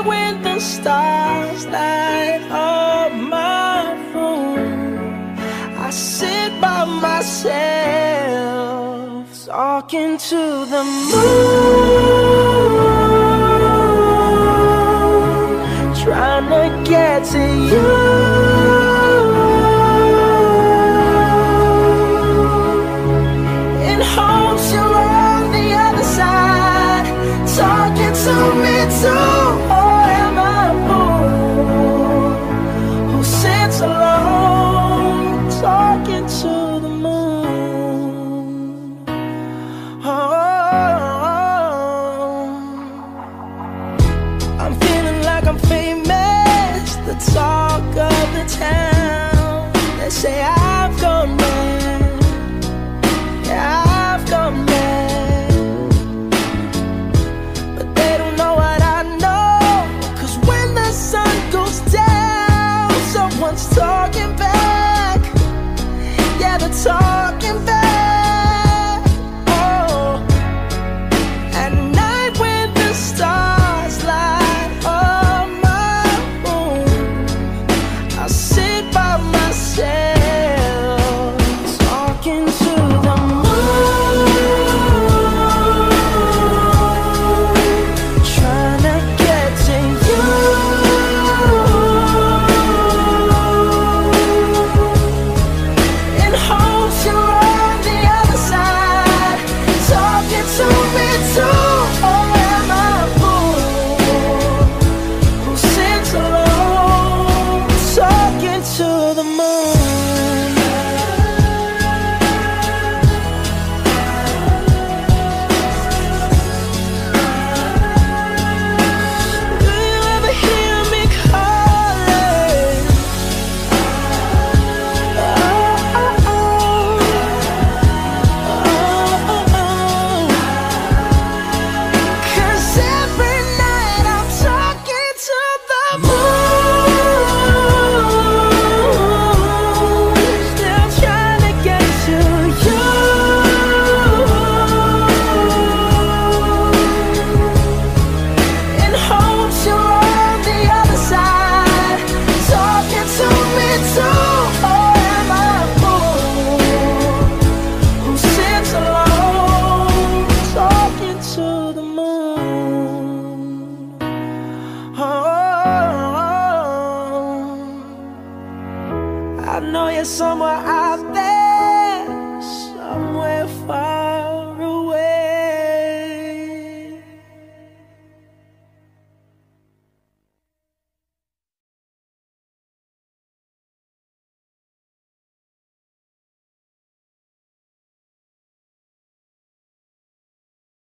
when the stars light up my room, I sit by myself talking to the moon, trying to get to you. talk of the town. somewhere out there, somewhere far.